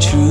true.